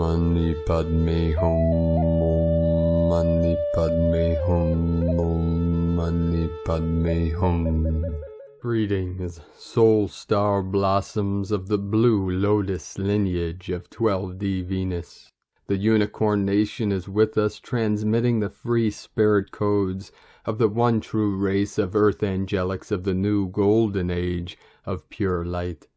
Mani Padme Hum Om Mani Padme Hum Mani Padme Hum Greetings, soul star blossoms of the blue lotus lineage of 12D Venus. The Unicorn Nation is with us transmitting the free spirit codes of the one true race of earth angelics of the new golden age of pure light.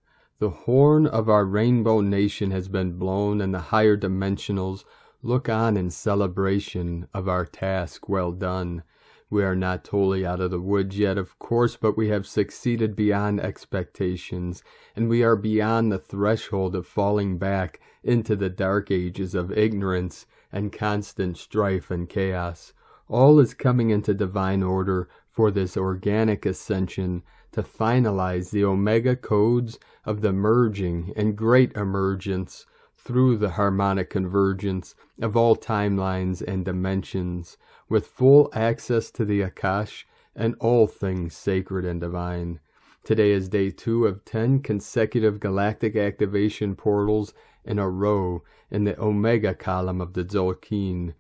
The horn of our rainbow nation has been blown and the higher dimensionals look on in celebration of our task well done. We are not totally out of the woods yet, of course, but we have succeeded beyond expectations, and we are beyond the threshold of falling back into the dark ages of ignorance and constant strife and chaos. All is coming into divine order for this organic ascension to finalize the omega codes of the merging and great emergence through the harmonic convergence of all timelines and dimensions with full access to the Akash and all things sacred and divine. Today is day two of 10 consecutive galactic activation portals in a row in the Omega column of the Tzolk'in.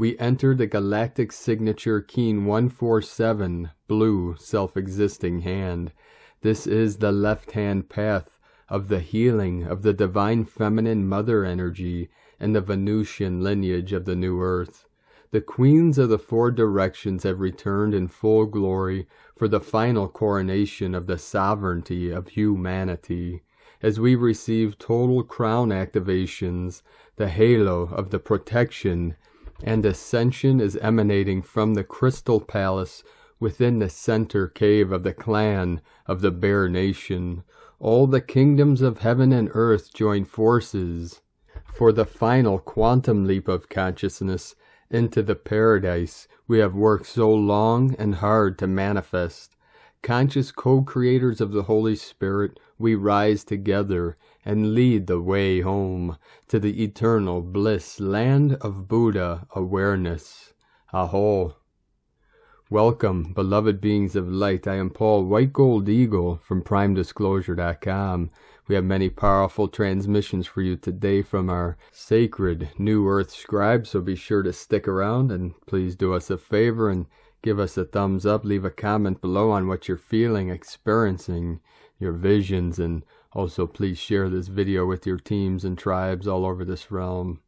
We enter the galactic signature Kin 147, blue, self existing hand. This is the left hand path of the healing of the divine feminine mother energy and the Venusian lineage of the new earth. The queens of the four directions have returned in full glory for the final coronation of the sovereignty of humanity. As we receive total crown activations, the halo of the protection and ascension is emanating from the crystal palace within the center cave of the clan of the Bear Nation. All the kingdoms of heaven and earth join forces for the final quantum leap of consciousness into the paradise we have worked so long and hard to manifest. Conscious co creators of the Holy Spirit, we rise together and lead the way home to the eternal bliss land of Buddha awareness. Aho. Welcome, beloved beings of light. I am Paul White Gold Eagle from PrimeDisclosure.com. We have many powerful transmissions for you today from our sacred New Earth scribe, so be sure to stick around and please do us a favor and give us a thumbs up. Leave a comment below on what you're feeling, experiencing, your visions, and also please share this video with your teams and tribes all over this realm.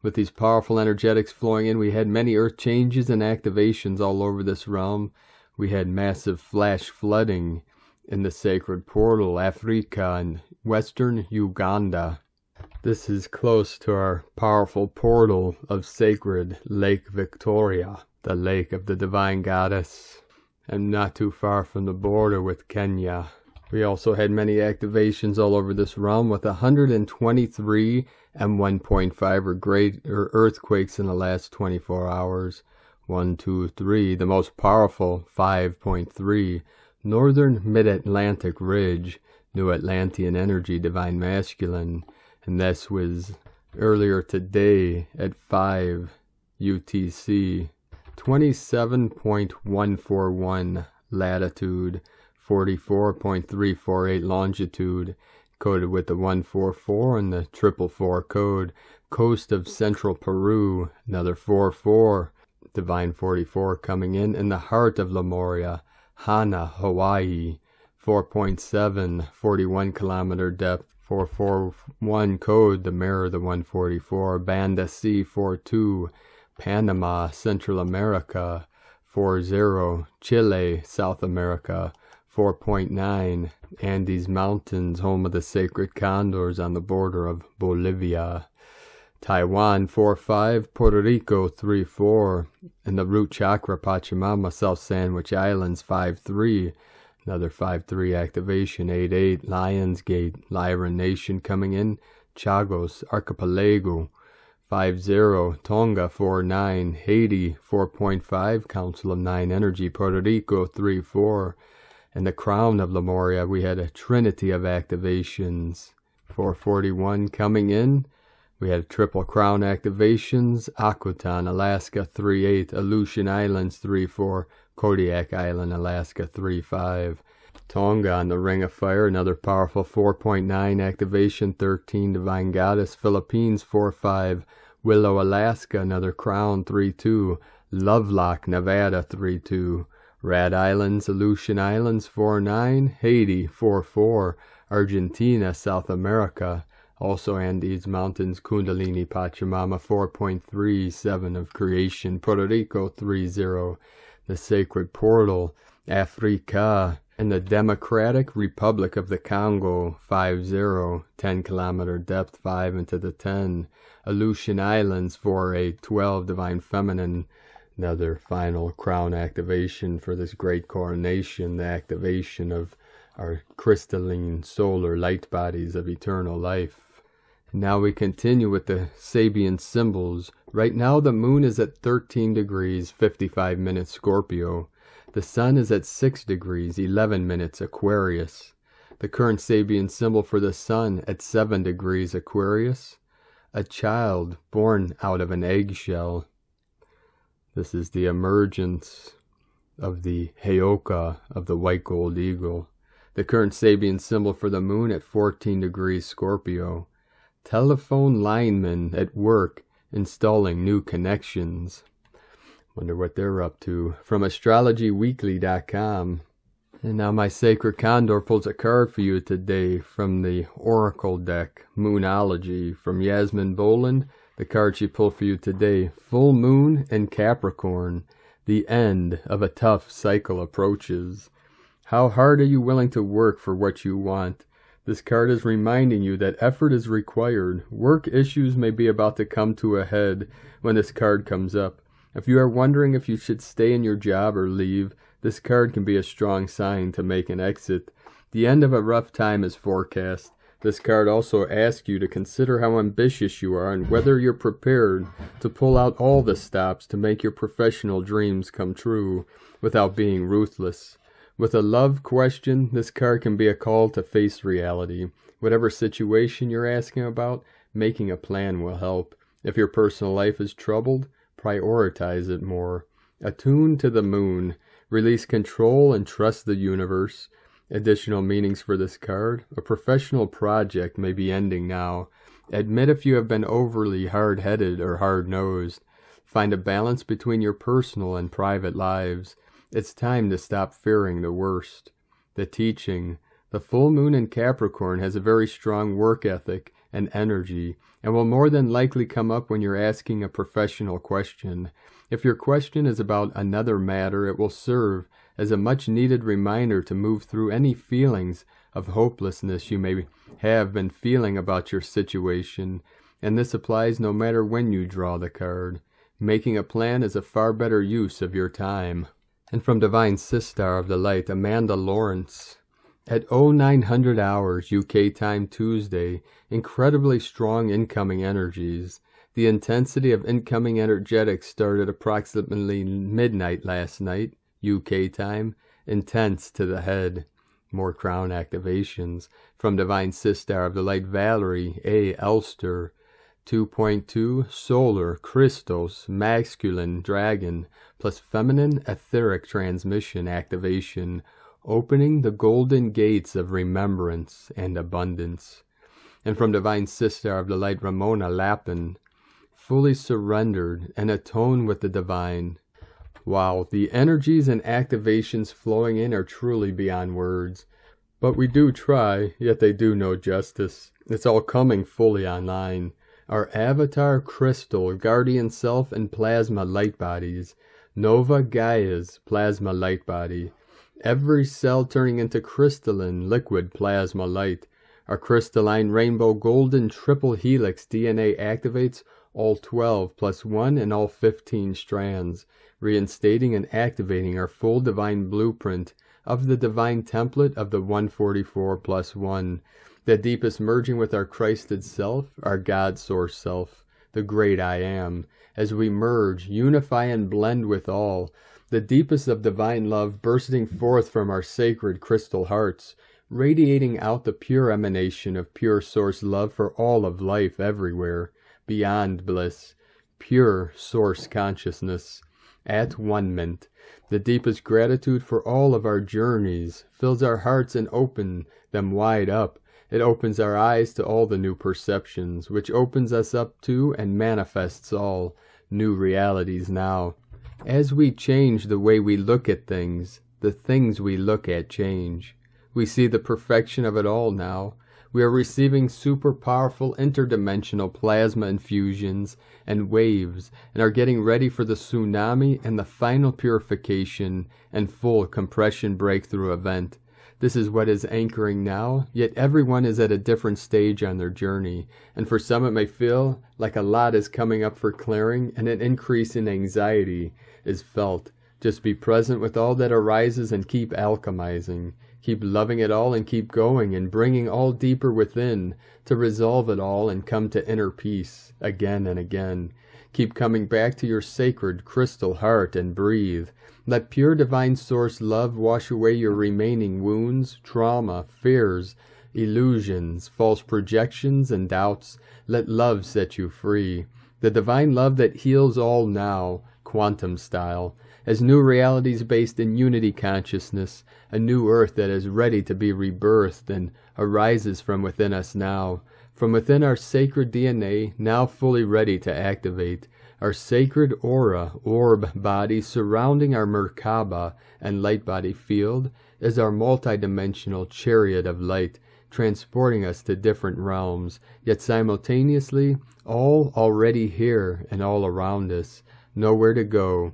With these powerful energetics flowing in, we had many earth changes and activations all over this realm. We had massive flash flooding in the sacred portal, Africa and western Uganda. This is close to our powerful portal of sacred Lake Victoria, the lake of the divine goddess, and not too far from the border with Kenya. We also had many activations all over this realm with 123 and 1.5 or greater earthquakes in the last 24 hours. 1, 2, 3, the most powerful 5.3 Northern Mid-Atlantic Ridge, New Atlantean Energy, Divine Masculine, and this was earlier today at 5 UTC, 27.141 latitude, 44.348 longitude, coded with the 144 and the triple four code, coast of central Peru, another 44, Divine 44 coming in, in the heart of Lemuria, Hana, Hawaii, 4.7, 41 kilometer depth, 441 code, the mirror, the 144, Banda C42, Panama, Central America, 40, Chile, South America, 4.9, Andes Mountains, home of the sacred condors on the border of Bolivia, Taiwan 4-5, Puerto Rico 3-4, and the root chakra Pachamama, South Sandwich Islands 5-3, another 5-3 activation 8-8, Lionsgate, Lyra Nation coming in, Chagos Archipelago 5-0, Tonga 4-9, Haiti 4.5, Council of Nine Energy, Puerto Rico 3-4, and the crown of Lemuria, we had a trinity of activations. 441 coming in, we had Triple Crown activations, Akutan, Alaska 3-8, Aleutian Islands 3-4, Kodiak Island, Alaska 3-5. Tonga on the Ring of Fire, another powerful 4.9 activation, 13 Divine Goddess. Philippines 4 5. Willow, Alaska, another Crown 3 2. Lovelock, Nevada 3 2. Rat Islands, Aleutian Islands 4 9. Haiti 4 4. Argentina, South America. Also Andes Mountains, Kundalini Pachamama 4.37 of creation. Puerto Rico 3 The Sacred Portal. Africa and the Democratic Republic of the Congo, 5-0, 10 kilometer depth, 5 into the 10. Aleutian Islands, 4-8, 12, Divine Feminine. Another final crown activation for this great coronation, the activation of our crystalline solar light bodies of eternal life. Now we continue with the Sabian symbols. Right now the moon is at 13 degrees, 55 minutes Scorpio. The sun is at 6 degrees 11 minutes Aquarius. The current Sabian symbol for the sun at 7 degrees Aquarius. A child born out of an eggshell. This is the emergence of the Heyoka of the white gold eagle. The current Sabian symbol for the moon at 14 degrees Scorpio. Telephone lineman at work installing new connections. Wonder what they're up to. From astrologyweekly.com. And now my sacred condor pulls a card for you today from the Oracle deck, Moonology, from Yasmin Boland. The card she pulled for you today, Full Moon and Capricorn. The end of a tough cycle approaches. How hard are you willing to work for what you want? This card is reminding you that effort is required. Work issues may be about to come to a head when this card comes up. If you are wondering if you should stay in your job or leave, this card can be a strong sign to make an exit. The end of a rough time is forecast. This card also asks you to consider how ambitious you are and whether you're prepared to pull out all the stops to make your professional dreams come true without being ruthless. With a love question, this card can be a call to face reality. Whatever situation you're asking about, making a plan will help. If your personal life is troubled, prioritize it more. Attune to the moon. Release control and trust the universe. Additional meanings for this card. A professional project may be ending now. Admit if you have been overly hard headed or hard nosed. Find a balance between your personal and private lives. It's time to stop fearing the worst. The teaching. The full moon in Capricorn has a very strong work ethic and energy and will more than likely come up when you're asking a professional question. If your question is about another matter, it will serve as a much needed reminder to move through any feelings of hopelessness you may have been feeling about your situation, and this applies no matter when you draw the card. Making a plan is a far better use of your time. And from Divine Sistar of the Light, Amanda Lawrence. At 0900 hours UK time Tuesday, incredibly strong incoming energies. The intensity of incoming energetics started approximately midnight last night, UK time, intense to the head. More crown activations. From Divine Sistar of the Light Valerie A. Elster. 2.2 Solar, Christos, Masculine, Dragon, plus Feminine Etheric Transmission Activation opening the golden gates of remembrance and abundance. And from Divine Sistar of the Light Ramona Lapin, fully surrendered and atone with the divine. Wow, the energies and activations flowing in are truly beyond words. But we do try, yet they do no justice. It's all coming fully online. Our avatar crystal, guardian self, and plasma light bodies. Nova Gaia's plasma light body every cell turning into crystalline liquid plasma light. Our crystalline rainbow golden triple helix DNA activates all 12 plus 1 and all 15 strands, reinstating and activating our full divine blueprint of the divine template of the 144 plus 1, the deepest merging with our Christed self, our God source self, the great I am, as we merge, unify, and blend with all, the deepest of divine love bursting forth from our sacred crystal hearts, radiating out the pure emanation of pure source love for all of life everywhere, beyond bliss, pure source consciousness, at one ment. The deepest gratitude for all of our journeys fills our hearts and open them wide up. It opens our eyes to all the new perceptions, which opens us up to and manifests all new realities now. As we change the way we look at things, the things we look at change. We see the perfection of it all now. We are receiving super powerful interdimensional plasma infusions and waves and are getting ready for the tsunami and the final purification and full compression breakthrough event. This is what is anchoring now, yet everyone is at a different stage on their journey, and for some it may feel like a lot is coming up for clearing and an increase in anxiety is felt. Just be present with all that arises and keep alchemizing. Keep loving it all and keep going and bringing all deeper within to resolve it all and come to inner peace again and again. Keep coming back to your sacred crystal heart and breathe. Let pure divine source love wash away your remaining wounds, trauma, fears, illusions, false projections, and doubts. Let love set you free. The divine love that heals all now, quantum style as new realities based in unity consciousness, a new earth that is ready to be rebirthed and arises from within us now, from within our sacred DNA, now fully ready to activate, our sacred aura, orb body surrounding our Merkaba and light body field is our multidimensional chariot of light, transporting us to different realms, yet simultaneously all already here and all around us, nowhere to go,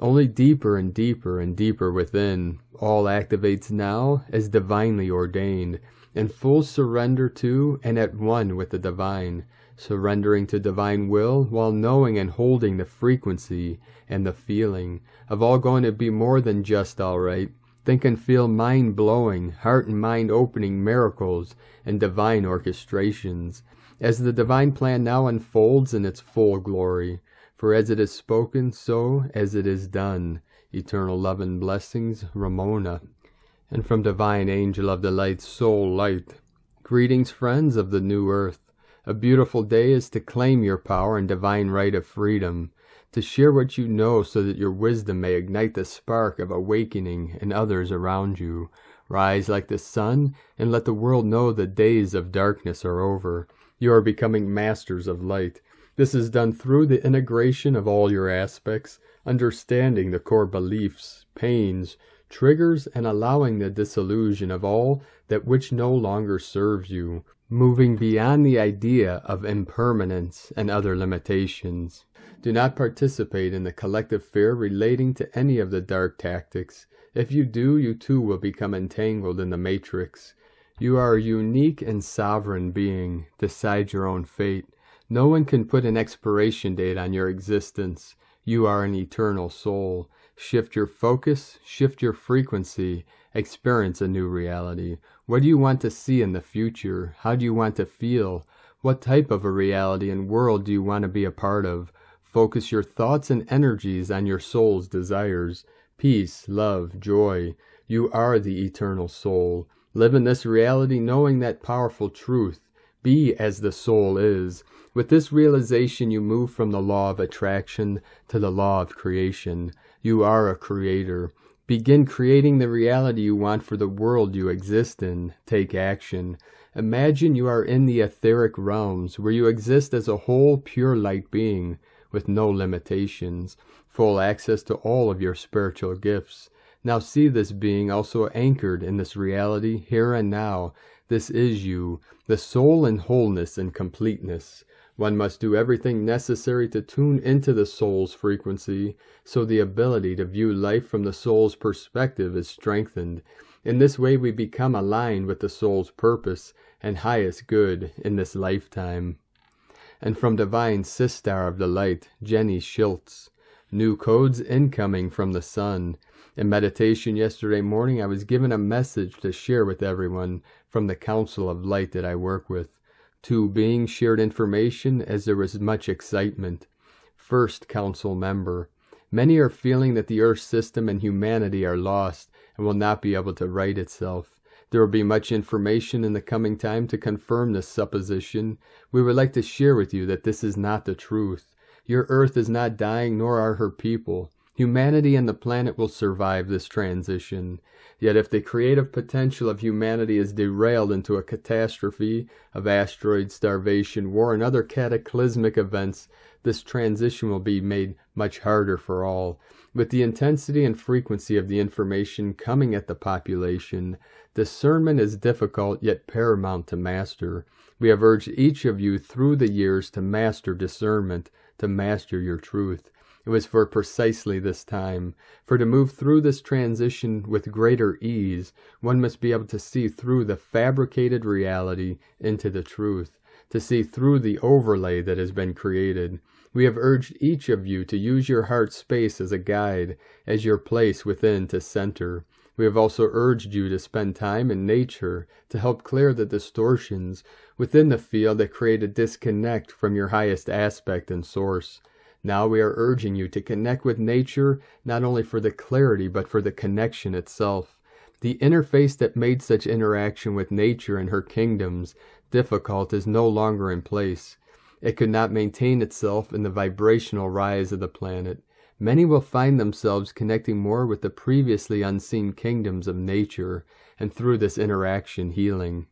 only deeper and deeper and deeper within, all activates now as divinely ordained, in full surrender to and at one with the divine, surrendering to divine will while knowing and holding the frequency and the feeling of all going to be more than just all right. Think and feel mind blowing, heart and mind opening miracles and divine orchestrations as the divine plan now unfolds in its full glory. For as it is spoken, so as it is done. Eternal love and blessings, Ramona. And from divine angel of the light, soul light. Greetings, friends of the new earth. A beautiful day is to claim your power and divine right of freedom, to share what you know so that your wisdom may ignite the spark of awakening in others around you. Rise like the sun and let the world know the days of darkness are over. You are becoming masters of light. This is done through the integration of all your aspects, understanding the core beliefs, pains, triggers, and allowing the dissolution of all that which no longer serves you, moving beyond the idea of impermanence and other limitations. Do not participate in the collective fear relating to any of the dark tactics. If you do, you too will become entangled in the matrix. You are a unique and sovereign being, decide your own fate. No one can put an expiration date on your existence. You are an eternal soul. Shift your focus, shift your frequency, experience a new reality. What do you want to see in the future? How do you want to feel? What type of a reality and world do you want to be a part of? Focus your thoughts and energies on your soul's desires. Peace, love, joy. You are the eternal soul. Live in this reality knowing that powerful truth. Be as the soul is. With this realization, you move from the law of attraction to the law of creation. You are a creator. Begin creating the reality you want for the world you exist in. Take action. Imagine you are in the etheric realms where you exist as a whole pure light being with no limitations, full access to all of your spiritual gifts. Now see this being also anchored in this reality here and now. This is you, the soul in wholeness and completeness. One must do everything necessary to tune into the soul's frequency, so the ability to view life from the soul's perspective is strengthened. In this way, we become aligned with the soul's purpose and highest good in this lifetime. And from Divine Sistar of the Light, Jenny Schultz. New codes incoming from the sun. In meditation yesterday morning, I was given a message to share with everyone from the Council of Light that I work with. Two being shared information as there is much excitement. First council member. Many are feeling that the Earth system and humanity are lost and will not be able to right itself. There will be much information in the coming time to confirm this supposition. We would like to share with you that this is not the truth. Your earth is not dying, nor are her people. Humanity and the planet will survive this transition. Yet if the creative potential of humanity is derailed into a catastrophe of asteroid starvation, war, and other cataclysmic events, this transition will be made much harder for all. With the intensity and frequency of the information coming at the population, discernment is difficult yet paramount to master. We have urged each of you through the years to master discernment, to master your truth. It was for precisely this time. For to move through this transition with greater ease, one must be able to see through the fabricated reality into the truth, to see through the overlay that has been created. We have urged each of you to use your heart space as a guide, as your place within to center. We have also urged you to spend time in nature to help clear the distortions within the field that create a disconnect from your highest aspect and source. Now we are urging you to connect with nature not only for the clarity but for the connection itself. The interface that made such interaction with nature and her kingdoms difficult is no longer in place. It could not maintain itself in the vibrational rise of the planet many will find themselves connecting more with the previously unseen kingdoms of nature, and through this interaction healing.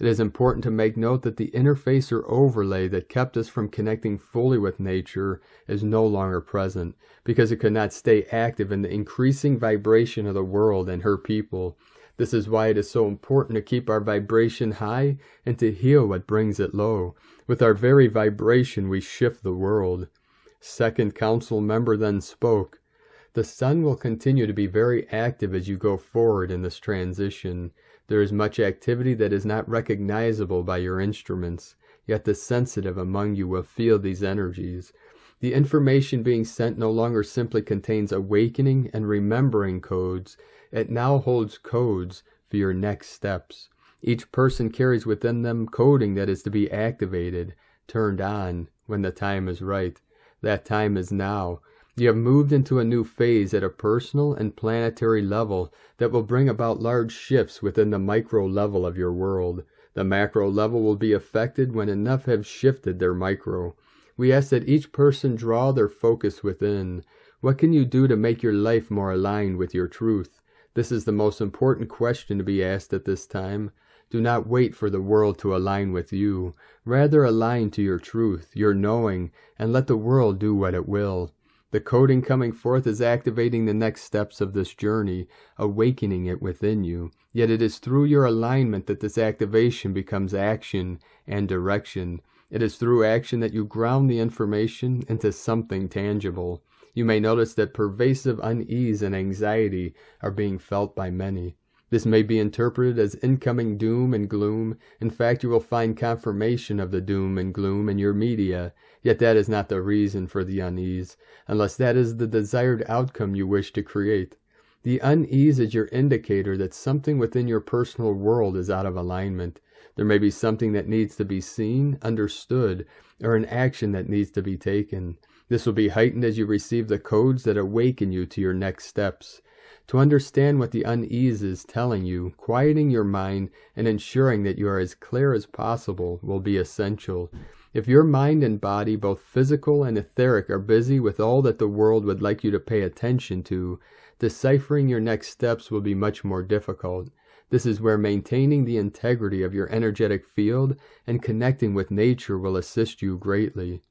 It is important to make note that the interface or overlay that kept us from connecting fully with nature is no longer present because it could not stay active in the increasing vibration of the world and her people. This is why it is so important to keep our vibration high and to heal what brings it low. With our very vibration, we shift the world. Second council member then spoke. The sun will continue to be very active as you go forward in this transition. There is much activity that is not recognizable by your instruments, yet the sensitive among you will feel these energies. The information being sent no longer simply contains awakening and remembering codes, it now holds codes for your next steps. Each person carries within them coding that is to be activated, turned on, when the time is right. That time is now. You have moved into a new phase at a personal and planetary level that will bring about large shifts within the micro level of your world. The macro level will be affected when enough have shifted their micro. We ask that each person draw their focus within. What can you do to make your life more aligned with your truth? This is the most important question to be asked at this time. Do not wait for the world to align with you. Rather align to your truth, your knowing, and let the world do what it will. The coding coming forth is activating the next steps of this journey, awakening it within you. Yet it is through your alignment that this activation becomes action and direction. It is through action that you ground the information into something tangible. You may notice that pervasive unease and anxiety are being felt by many. This may be interpreted as incoming doom and gloom. In fact, you will find confirmation of the doom and gloom in your media, yet that is not the reason for the unease, unless that is the desired outcome you wish to create. The unease is your indicator that something within your personal world is out of alignment. There may be something that needs to be seen, understood, or an action that needs to be taken. This will be heightened as you receive the codes that awaken you to your next steps. To understand what the unease is telling you, quieting your mind and ensuring that you are as clear as possible will be essential. If your mind and body, both physical and etheric, are busy with all that the world would like you to pay attention to, deciphering your next steps will be much more difficult. This is where maintaining the integrity of your energetic field and connecting with nature will assist you greatly.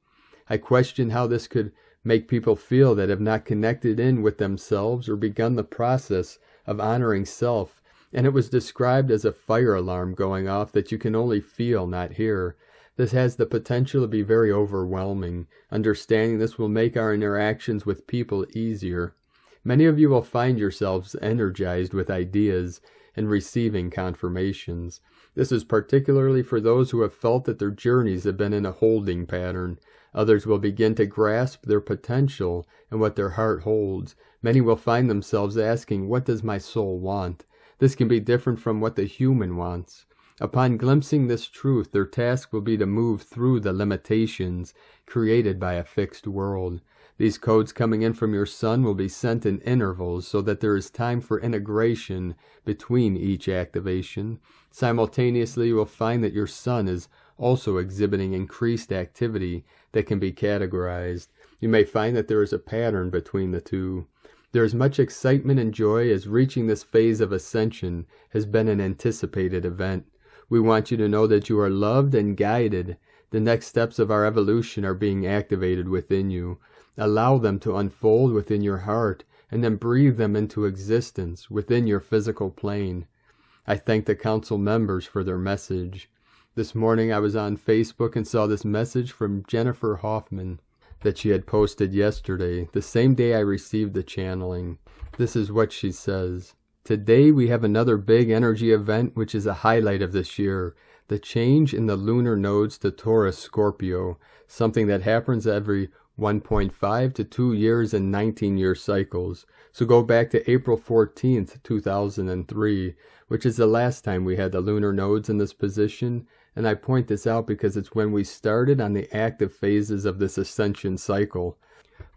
I question how this could make people feel that have not connected in with themselves or begun the process of honoring self, and it was described as a fire alarm going off that you can only feel, not hear. This has the potential to be very overwhelming. Understanding this will make our interactions with people easier. Many of you will find yourselves energized with ideas and receiving confirmations. This is particularly for those who have felt that their journeys have been in a holding pattern. Others will begin to grasp their potential and what their heart holds. Many will find themselves asking, What does my soul want? This can be different from what the human wants. Upon glimpsing this truth, their task will be to move through the limitations created by a fixed world. These codes coming in from your sun will be sent in intervals so that there is time for integration between each activation. Simultaneously, you will find that your sun is also exhibiting increased activity that can be categorized. You may find that there is a pattern between the two. There is much excitement and joy as reaching this phase of ascension has been an anticipated event. We want you to know that you are loved and guided. The next steps of our evolution are being activated within you. Allow them to unfold within your heart and then breathe them into existence within your physical plane. I thank the council members for their message. This morning I was on Facebook and saw this message from Jennifer Hoffman that she had posted yesterday, the same day I received the channeling. This is what she says. Today we have another big energy event which is a highlight of this year. The change in the lunar nodes to Taurus Scorpio, something that happens every 1.5 to 2 years and 19 year cycles. So go back to April 14th, 2003, which is the last time we had the lunar nodes in this position, and I point this out because it's when we started on the active phases of this ascension cycle.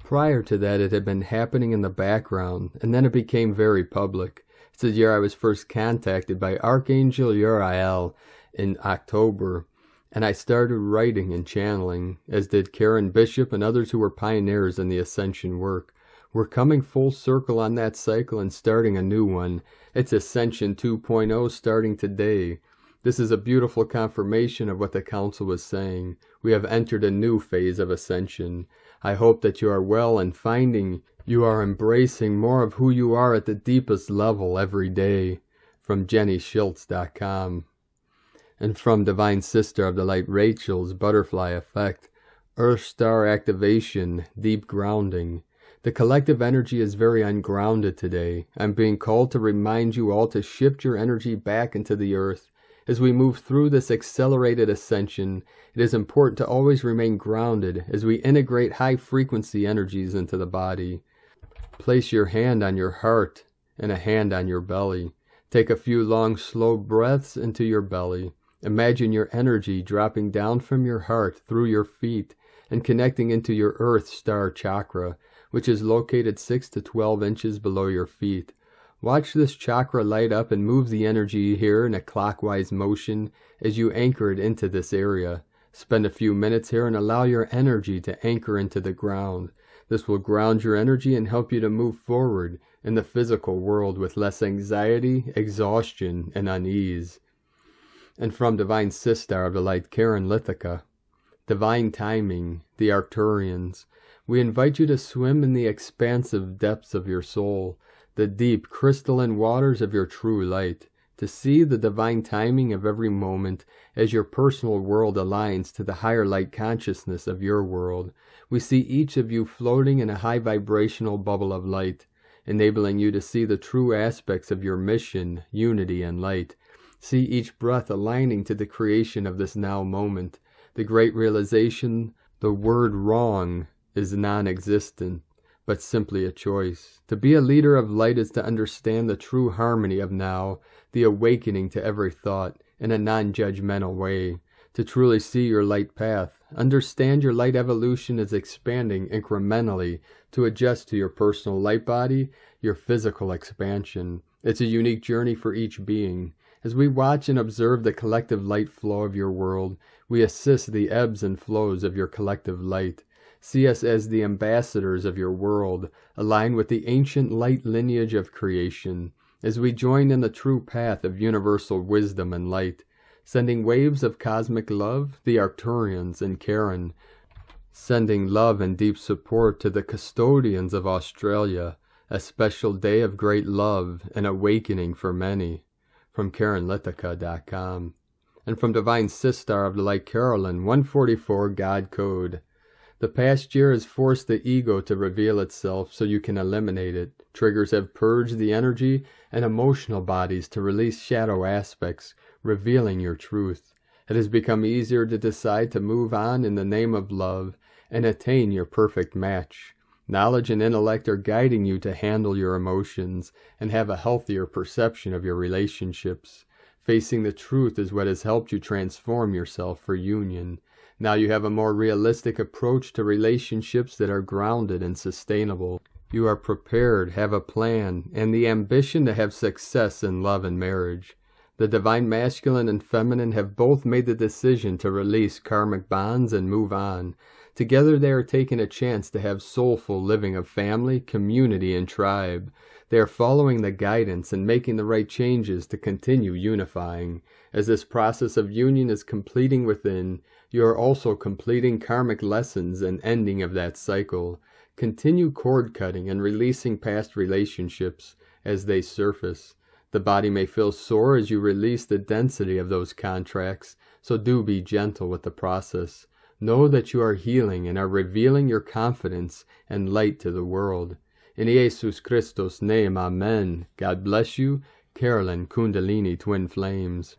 Prior to that, it had been happening in the background, and then it became very public. It's the year I was first contacted by Archangel Uriel in October, and I started writing and channeling, as did Karen Bishop and others who were pioneers in the ascension work. We're coming full circle on that cycle and starting a new one. It's Ascension 2.0 starting today. This is a beautiful confirmation of what the Council was saying. We have entered a new phase of ascension. I hope that you are well and finding you are embracing more of who you are at the deepest level every day. From JennySchultz.com. And from Divine Sister of the Light Rachel's Butterfly Effect, Earth Star Activation, Deep Grounding. The collective energy is very ungrounded today. I'm being called to remind you all to shift your energy back into the earth. As we move through this accelerated ascension, it is important to always remain grounded as we integrate high frequency energies into the body. Place your hand on your heart and a hand on your belly. Take a few long, slow breaths into your belly. Imagine your energy dropping down from your heart through your feet and connecting into your earth star chakra, which is located 6 to 12 inches below your feet. Watch this chakra light up and move the energy here in a clockwise motion as you anchor it into this area. Spend a few minutes here and allow your energy to anchor into the ground. This will ground your energy and help you to move forward in the physical world with less anxiety, exhaustion, and unease. And from Divine Sister of the Light, Karen Lithica, Divine Timing, the Arcturians, we invite you to swim in the expansive depths of your soul the deep, crystalline waters of your true light, to see the divine timing of every moment as your personal world aligns to the higher light consciousness of your world. We see each of you floating in a high vibrational bubble of light, enabling you to see the true aspects of your mission, unity, and light. See each breath aligning to the creation of this now moment, the great realization the word wrong is non existent but simply a choice. To be a leader of light is to understand the true harmony of now, the awakening to every thought in a non judgmental way. To truly see your light path, understand your light evolution is expanding incrementally to adjust to your personal light body, your physical expansion. It's a unique journey for each being. As we watch and observe the collective light flow of your world, we assist the ebbs and flows of your collective light. See us as the ambassadors of your world, aligned with the ancient light lineage of creation, as we join in the true path of universal wisdom and light, sending waves of cosmic love, the Arcturians and Karen, sending love and deep support to the custodians of Australia, a special day of great love and awakening for many. From KarenLithica.com. And from Divine Sistar of the Light Carolyn, 144 God Code. The past year has forced the ego to reveal itself so you can eliminate it. Triggers have purged the energy and emotional bodies to release shadow aspects, revealing your truth. It has become easier to decide to move on in the name of love and attain your perfect match. Knowledge and intellect are guiding you to handle your emotions and have a healthier perception of your relationships. Facing the truth is what has helped you transform yourself for union. Now you have a more realistic approach to relationships that are grounded and sustainable. You are prepared, have a plan, and the ambition to have success in love and marriage. The divine masculine and feminine have both made the decision to release karmic bonds and move on. Together they are taking a chance to have soulful living of family, community, and tribe. They are following the guidance and making the right changes to continue unifying. As this process of union is completing within, you are also completing karmic lessons and ending of that cycle. Continue cord cutting and releasing past relationships as they surface. The body may feel sore as you release the density of those contracts, so do be gentle with the process. Know that you are healing and are revealing your confidence and light to the world. In Jesus Christus' name, Amen. God bless you. Carolyn Kundalini Twin Flames.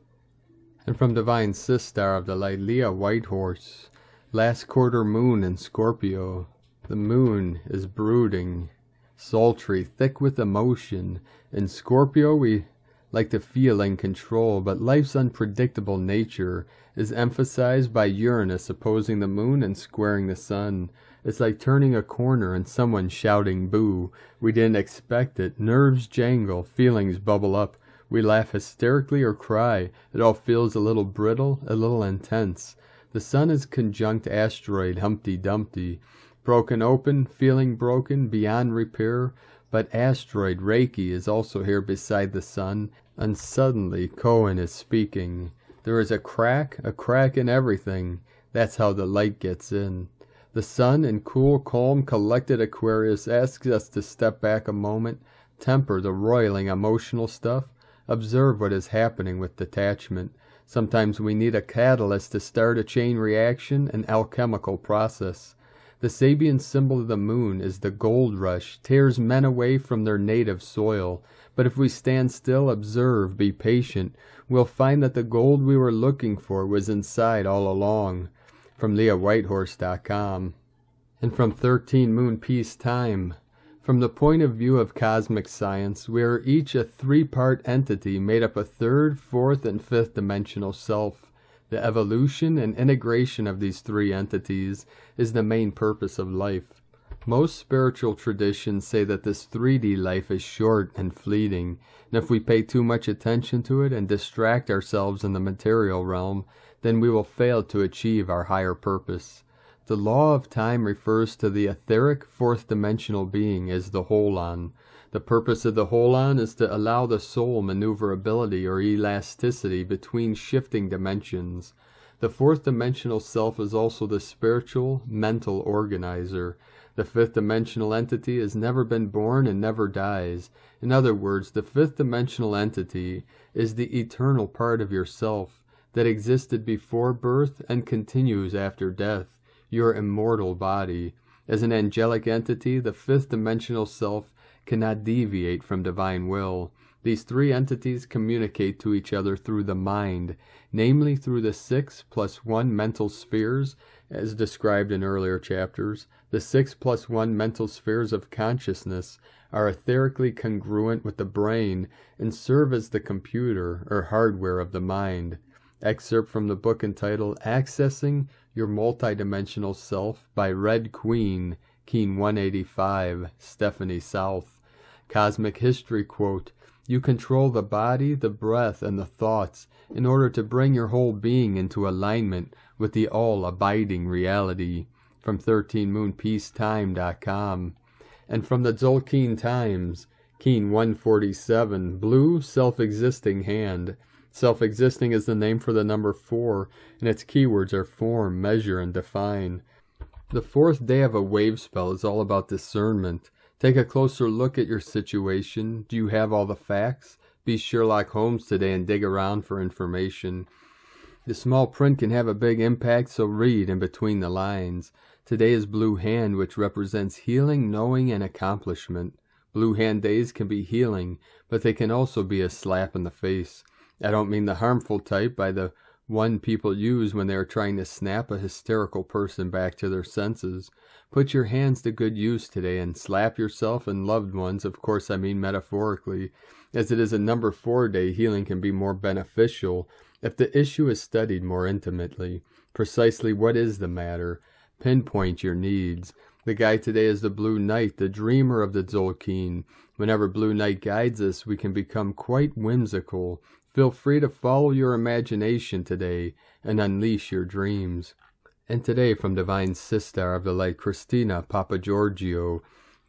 And from Divine Sistar of the Light, white horse, Last quarter moon in Scorpio. The moon is brooding, sultry, thick with emotion. In Scorpio, we like to feel in control, but life's unpredictable nature is emphasized by Uranus opposing the moon and squaring the sun. It's like turning a corner and someone shouting boo. We didn't expect it. Nerves jangle, feelings bubble up. We laugh hysterically or cry. It all feels a little brittle, a little intense. The sun is conjunct asteroid Humpty Dumpty. Broken open, feeling broken, beyond repair. But asteroid Reiki is also here beside the sun, and suddenly Cohen is speaking. There is a crack, a crack in everything. That's how the light gets in. The sun in cool, calm, collected Aquarius asks us to step back a moment, temper the roiling emotional stuff, observe what is happening with detachment. Sometimes we need a catalyst to start a chain reaction, an alchemical process. The Sabian symbol of the moon is the gold rush, tears men away from their native soil. But if we stand still, observe, be patient, we'll find that the gold we were looking for was inside all along. From LeahWhitehorse.com. And from 13 Moon Peace Time. From the point of view of cosmic science, we are each a three part entity made up of third, fourth, and fifth dimensional self. The evolution and integration of these three entities is the main purpose of life. Most spiritual traditions say that this 3D life is short and fleeting, and if we pay too much attention to it and distract ourselves in the material realm, then we will fail to achieve our higher purpose. The law of time refers to the etheric fourth dimensional being as the holon. The purpose of the holon is to allow the soul maneuverability or elasticity between shifting dimensions. The fourth dimensional self is also the spiritual, mental organizer. The fifth dimensional entity has never been born and never dies. In other words, the fifth dimensional entity is the eternal part of yourself that existed before birth and continues after death, your immortal body. As an angelic entity, the fifth dimensional self cannot deviate from divine will. These three entities communicate to each other through the mind, namely through the six plus one mental spheres as described in earlier chapters, the six plus one mental spheres of consciousness are etherically congruent with the brain and serve as the computer or hardware of the mind. Excerpt from the book entitled Accessing Your Multidimensional Self by Red Queen, Kin 185, Stephanie South. Cosmic History quote, You control the body, the breath, and the thoughts in order to bring your whole being into alignment with the all abiding reality. From 13moonpeacetime.com. And from the Tzolk'in Times, Kin 147, Blue Self Existing Hand. Self existing is the name for the number 4, and its keywords are form, measure, and define. The fourth day of a wave spell is all about discernment. Take a closer look at your situation. Do you have all the facts? Be Sherlock Holmes today and dig around for information. The small print can have a big impact, so read in between the lines. Today is Blue Hand, which represents healing, knowing, and accomplishment. Blue Hand days can be healing, but they can also be a slap in the face. I don't mean the harmful type by the one people use when they are trying to snap a hysterical person back to their senses. Put your hands to good use today and slap yourself and loved ones, of course I mean metaphorically. As it is a number four day, healing can be more beneficial if the issue is studied more intimately. Precisely what is the matter? Pinpoint your needs. The guide today is the Blue Knight, the dreamer of the Tzolk'in. Whenever Blue Knight guides us, we can become quite whimsical, Feel free to follow your imagination today and unleash your dreams. And today, from Divine Sister of the Light Christina Papageorgiou,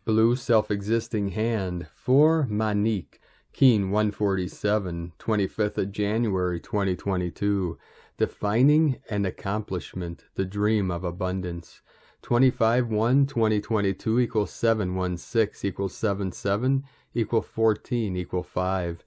Blue Self Existing Hand for Manique, Kin 147, 25th of January 2022. Defining and Accomplishment, the Dream of Abundance. 25 1 2022 equals 716 equals 77 equal 14 equal 5.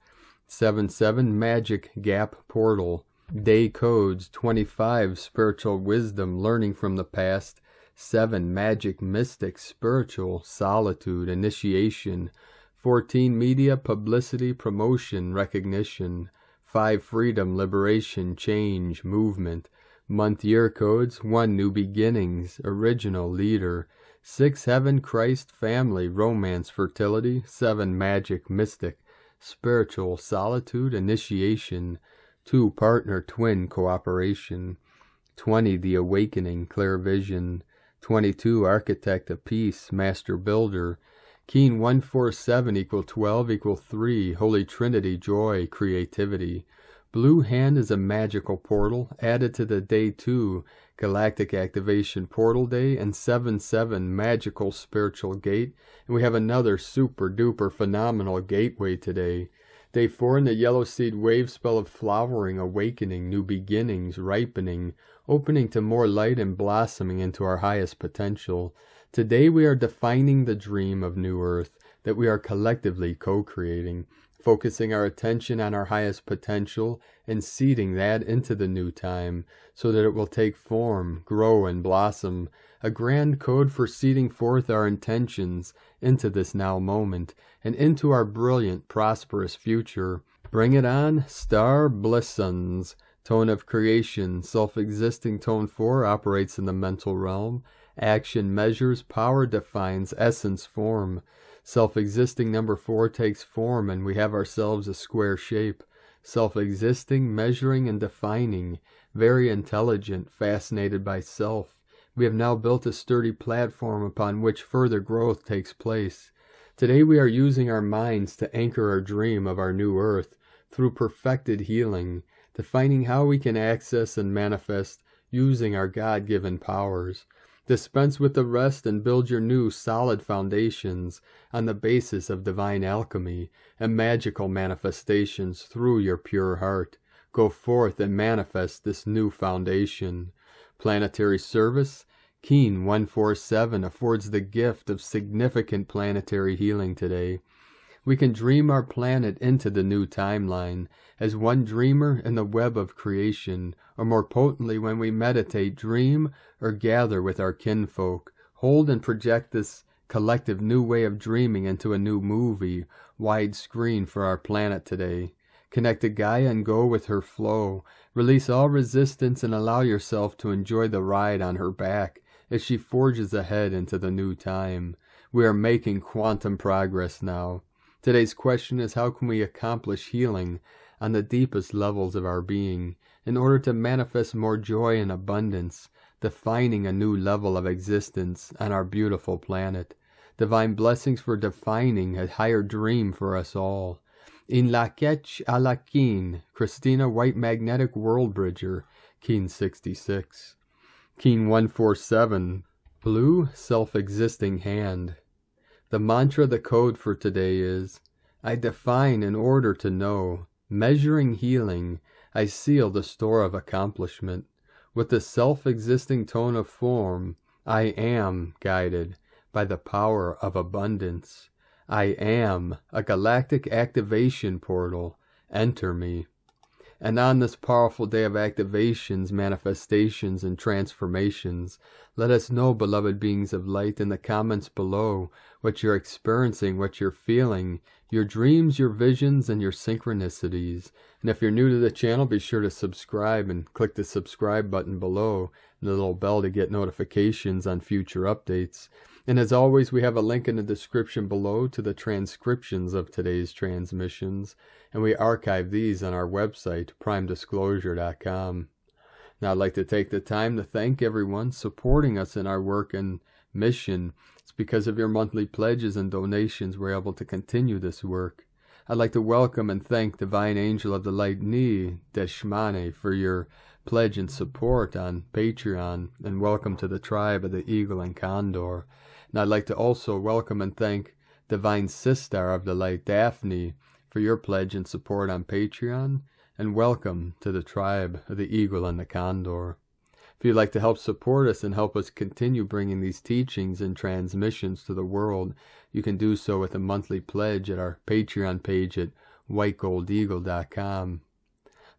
77 Magic Gap Portal. Day codes 25 Spiritual Wisdom Learning from the Past. 7 Magic Mystic Spiritual Solitude Initiation. 14 Media Publicity Promotion Recognition. 5 Freedom Liberation Change Movement. Month year codes 1 New Beginnings Original Leader. 6 Heaven Christ Family Romance Fertility. 7 Magic Mystic Spiritual Solitude Initiation. 2. Partner Twin Cooperation. 20. The Awakening Clear Vision. 22. Architect of Peace Master Builder. Kin 147 equal 12 equal 3. Holy Trinity Joy Creativity. Blue Hand is a magical portal added to the Day 2 Galactic Activation Portal Day and 7-7 Magical Spiritual Gate. And we have another super duper phenomenal gateway today. Day four in the yellow seed wave spell of flowering, awakening, new beginnings, ripening, opening to more light and blossoming into our highest potential. Today we are defining the dream of New Earth that we are collectively co-creating, focusing our attention on our highest potential and seeding that into the new time so that it will take form, grow, and blossom a grand code for seeding forth our intentions into this now moment and into our brilliant, prosperous future. Bring it on, star blissons. Tone of creation, self existing tone 4 operates in the mental realm. Action measures, power defines, essence form. Self existing number 4 takes form, and we have ourselves a square shape. Self existing, measuring, and defining. Very intelligent, fascinated by self we have now built a sturdy platform upon which further growth takes place. Today we are using our minds to anchor our dream of our new earth through perfected healing, defining how we can access and manifest using our God given powers. Dispense with the rest and build your new solid foundations on the basis of divine alchemy and magical manifestations through your pure heart. Go forth and manifest this new foundation. Planetary service Kin 147 affords the gift of significant planetary healing today. We can dream our planet into the new timeline as one dreamer in the web of creation, or more potently when we meditate, dream, or gather with our kinfolk, hold and project this collective new way of dreaming into a new movie, wide screen for our planet today. Connect to Gaia and go with her flow. Release all resistance and allow yourself to enjoy the ride on her back as she forges ahead into the new time. We are making quantum progress now. Today's question is how can we accomplish healing on the deepest levels of our being in order to manifest more joy and abundance, defining a new level of existence on our beautiful planet. Divine blessings for defining a higher dream for us all. In Lak'ech Ala K'in, Christina White Magnetic World Bridger, Kin 66. Kin 147, Blue Self Existing Hand. The mantra, the code for today is I define in order to know, measuring healing, I seal the store of accomplishment. With the self existing tone of form, I am guided by the power of abundance. I am a galactic activation portal. Enter me. And on this powerful day of activations, manifestations, and transformations, let us know, beloved beings of light, in the comments below what you're experiencing, what you're feeling, your dreams, your visions, and your synchronicities. And if you're new to the channel, be sure to subscribe and click the subscribe button below and the little bell to get notifications on future updates. And as always, we have a link in the description below to the transcriptions of today's transmissions, and we archive these on our website, primedisclosure.com. Now, I'd like to take the time to thank everyone supporting us in our work and mission. It's because of your monthly pledges and donations we're able to continue this work. I'd like to welcome and thank Divine Angel of the Light Ni Deshmane for your pledge and support on Patreon, and welcome to the tribe of the Eagle and Condor. And I'd like to also welcome and thank Divine Sister of the Light Dafne for your pledge and support on Patreon, and welcome to the tribe of the Eagle and the Condor. If you'd like to help support us and help us continue bringing these teachings and transmissions to the world, you can do so with a monthly pledge at our Patreon page at whitegoldeagle.com.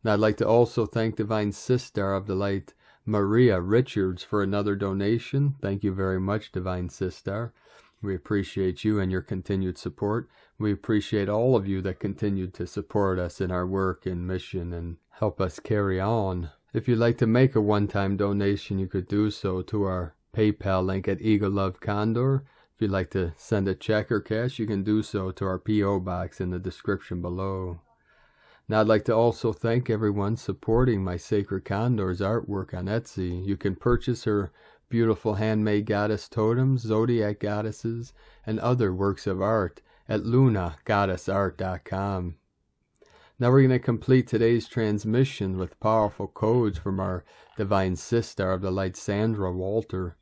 And I'd like to also thank Divine Sister of the Light, Maria Richards, for another donation. Thank you very much, Divine Sister. We appreciate you and your continued support. We appreciate all of you that continue to support us in our work and mission and help us carry on. If you'd like to make a one-time donation, you could do so to our PayPal link at Eagle Love Condor. If you'd like to send a check or cash, you can do so to our P.O. box in the description below. Now, I'd like to also thank everyone supporting my Sacred Condors artwork on Etsy. You can purchase her beautiful handmade goddess totems, zodiac goddesses, and other works of art at lunagoddessart.com. Now we're going to complete today's transmission with powerful codes from our Divine Sister of the Light, Sandra Walter.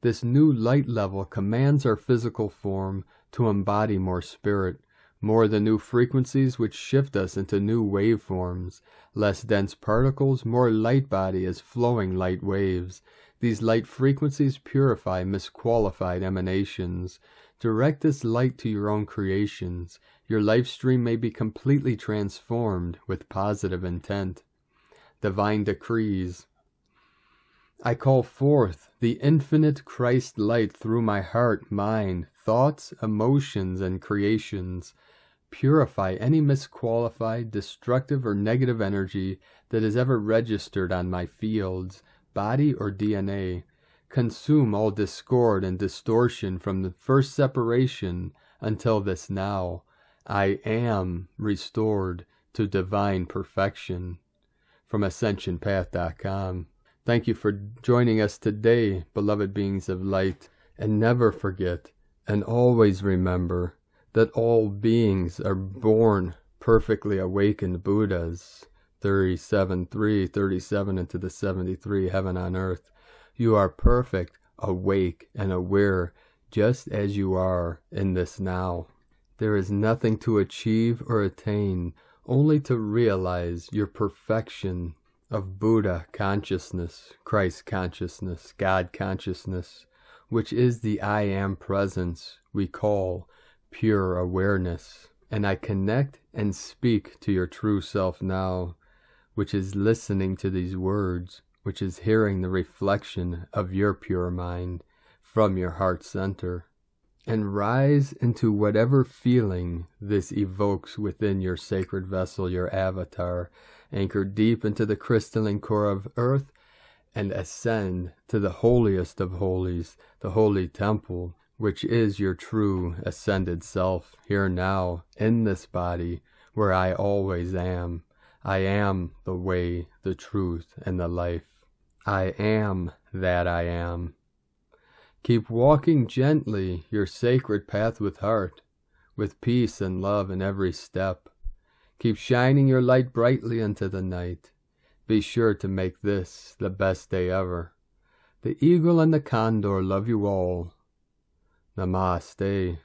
This new light level commands our physical form to embody more spirit, more the new frequencies which shift us into new waveforms, less dense particles, more light body as flowing light waves. These light frequencies purify misqualified emanations. Direct this light to your own creations. Your life stream may be completely transformed with positive intent. Divine decrees. I call forth the infinite Christ light through my heart, mind, thoughts, emotions, and creations. Purify any misqualified, destructive, or negative energy that is ever registered on my fields, body, or DNA. Consume all discord and distortion from the first separation until this now. I am restored to divine perfection. From AscensionPath.com. Thank you for joining us today, beloved beings of light, and never forget and always remember that all beings are born perfectly awakened Buddhas. 37 3, 37 into the 73, heaven on earth. You are perfect, awake, and aware just as you are in this now. There is nothing to achieve or attain, only to realize your perfection of Buddha consciousness, Christ consciousness, God consciousness, which is the I am presence we call pure awareness. And I connect and speak to your true self now, which is listening to these words, which is hearing the reflection of your pure mind from your heart center and rise into whatever feeling this evokes within your sacred vessel, your avatar. Anchor deep into the crystalline core of earth and ascend to the holiest of holies, the holy temple, which is your true ascended self, here now, in this body, where I always am. I am the way, the truth, and the life. I am that I am. Keep walking gently your sacred path with heart, with peace and love in every step. Keep shining your light brightly into the night. Be sure to make this the best day ever. The eagle and the condor love you all. Namaste.